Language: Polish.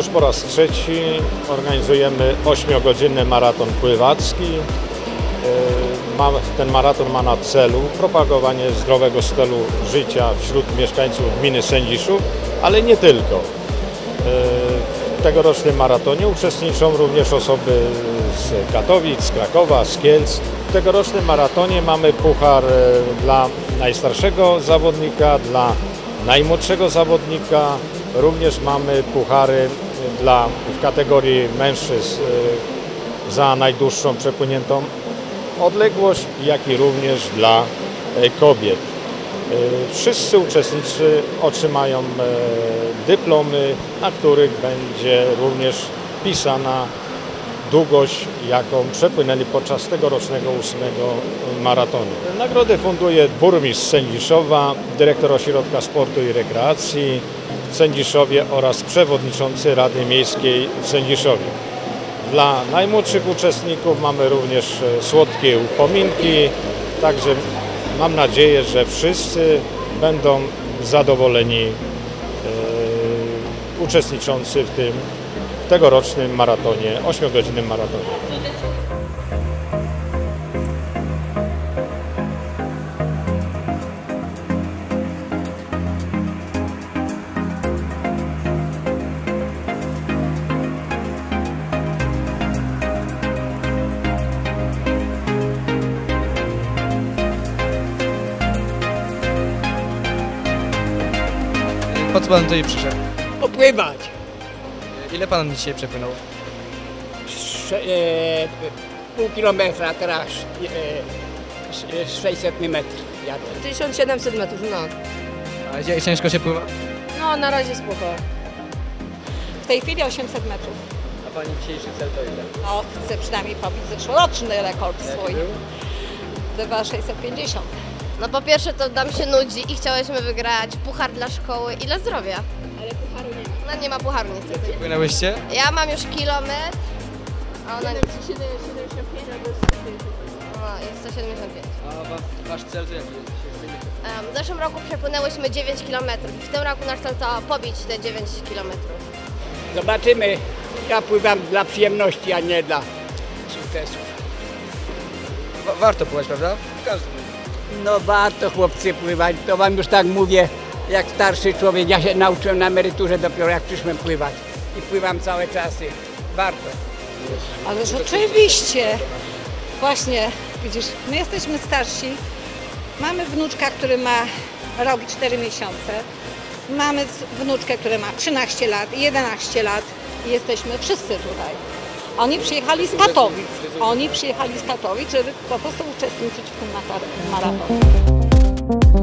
Już po raz trzeci organizujemy 8-godzinny maraton pływacki. Ma, ten maraton ma na celu propagowanie zdrowego stylu życia wśród mieszkańców gminy Sędziszów, ale nie tylko. Yy, W tegorocznym maratonie uczestniczą również osoby z Katowic, z Krakowa, z Kielc. W tegorocznym maratonie mamy puchar e, dla najstarszego zawodnika, dla najmłodszego zawodnika. Również mamy puchary dla, w kategorii mężczyzn e, za najdłuższą przepłyniętą odległość, jak i również dla e, kobiet. E, Wszyscy uczestnicy otrzymają dyplomy, na których będzie również wpisana długość, jaką przepłynęli podczas tegorocznego ósmego maratonu. Nagrodę funduje burmistrz Sędziszowa, dyrektor Ośrodka Sportu i Rekreacji w Sędziszowie oraz przewodniczący Rady Miejskiej w Sędziszowie. Dla najmłodszych uczestników mamy również e, słodkie upominki, także mam nadzieję, że wszyscy będą zadowoleni e, uczestniczący w tym tegorocznym maratonie, 8-godzinnym maratonie. Pan tutaj przyszedł? popływać. Ile pan dzisiaj przepłynął? Sze, e, pół kilometra teraz e, s- 600 metrów jadę. 1700 metrów, no. A cie- ciężko się pływa? No, na razie spoko. W tej chwili 800 metrów. A pani dzisiejszy cel to ile? No, chcę przynajmniej pobić zeszłoroczny rekord swój. 2650. No po pierwsze to nam się nudzi i chciałyśmy wygrać puchar dla szkoły i dla zdrowia. Ale pucharu nie ma. No nie ma pucharu niestety. Płynęłyście? Ja mam już kilometr, a ona... 75 No jest 175. A wasz cel to jaki jest? W zeszłym roku przepłynęłyśmy 9 km. W tym roku nasz cel to pobić te 9 km. Zobaczymy. Ja pływam dla przyjemności, a nie dla sukcesów. Wa- warto pływać, prawda? Każdy. No warto chłopcy pływać, to wam już tak mówię, jak starszy człowiek. Ja się nauczyłem na emeryturze dopiero jak przyszłem pływać. I pływam całe czasy. Warto. Ale rzeczywiście, właśnie, widzisz, my jesteśmy starsi, mamy wnuczka, który ma rok i 4 miesiące, mamy wnuczkę, która ma 13 lat, 11 lat i jesteśmy wszyscy tutaj. Oni przyjechali z Katowic, oni przyjechali z Katowic, żeby po prostu uczestniczyć w tym maratonie.